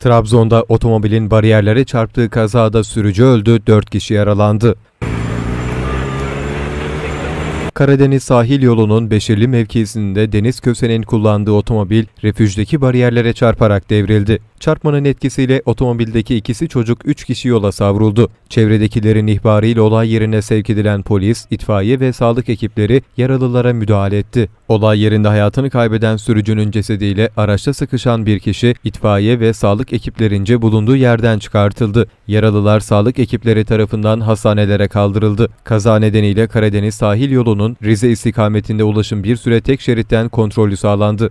Trabzon'da otomobilin bariyerlere çarptığı kazada sürücü öldü, 4 kişi yaralandı. Karadeniz sahil yolunun Beşirli mevkisinde Deniz Köse'nin kullandığı otomobil refüjdeki bariyerlere çarparak devrildi. Çarpmanın etkisiyle otomobildeki ikisi çocuk 3 kişi yola savruldu. Çevredekilerin ihbarıyla olay yerine sevk edilen polis, itfaiye ve sağlık ekipleri yaralılara müdahale etti. Olay yerinde hayatını kaybeden sürücünün cesediyle araçta sıkışan bir kişi itfaiye ve sağlık ekiplerince bulunduğu yerden çıkartıldı. Yaralılar sağlık ekipleri tarafından hastanelere kaldırıldı. Kaza nedeniyle Karadeniz sahil yolunun Rize istikametinde ulaşım bir süre tek şeritten kontrollü sağlandı.